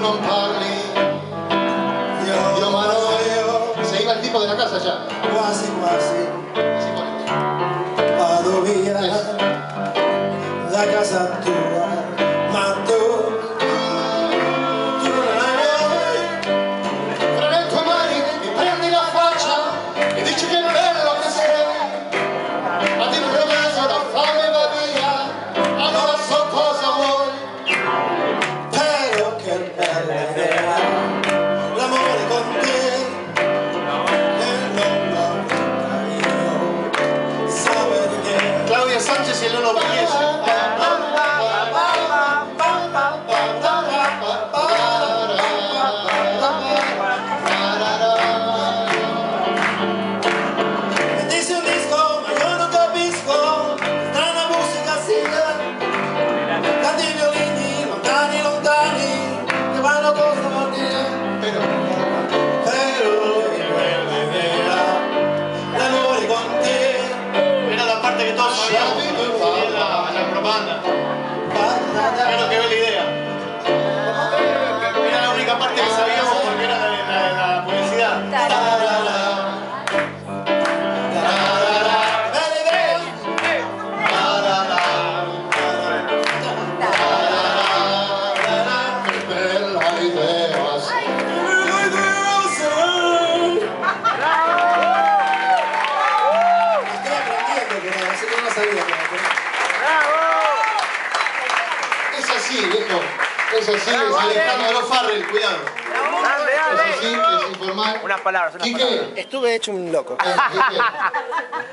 non parli. Io, io. Ma tipo della casa già quasi quasi. Vado casa tua. Sánchez y el Lolo Pugliese. Propaganda. Creo que ve la idea. Era la única parte que sabíamos porque era la, la, la publicidad. Así, viejo. Es así, es Alejandro Farrell, cuidado. Es así, es informal. Unas palabras, unas Quique, palabras. Estuve hecho un loco. eh, Quique,